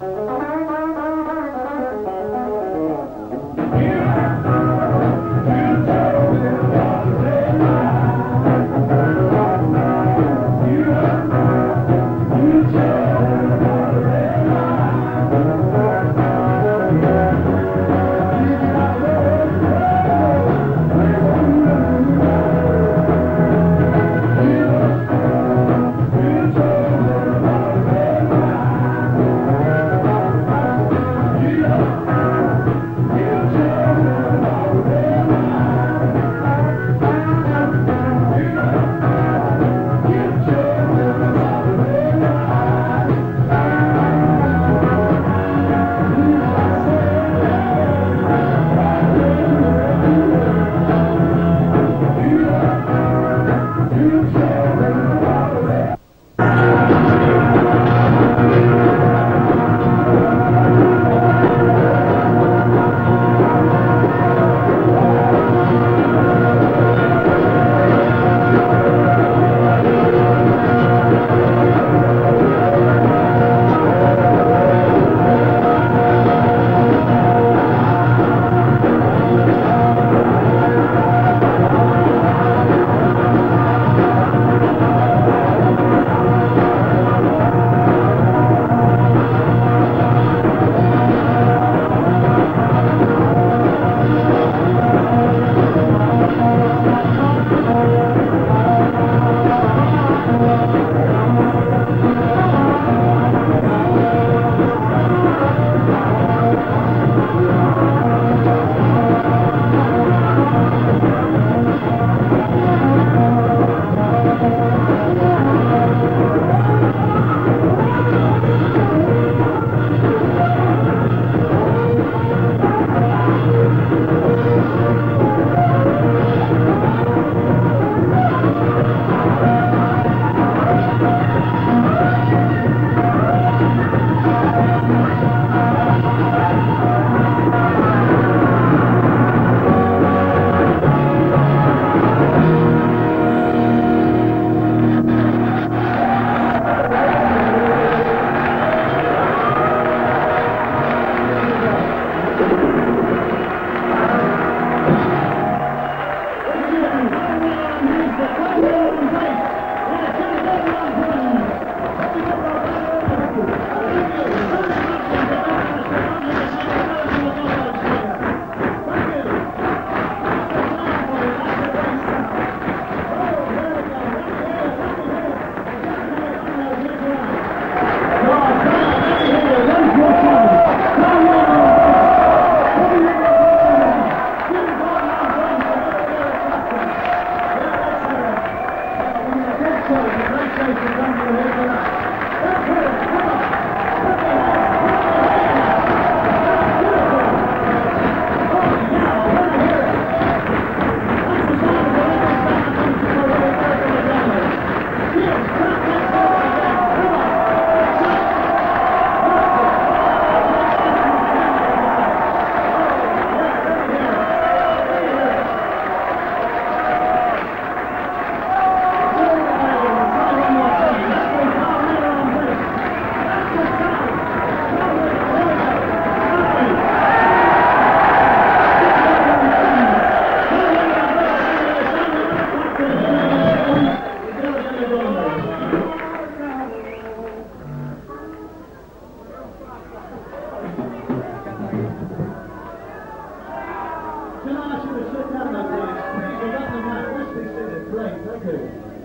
嗯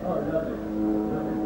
Oh, nothing. Nothing.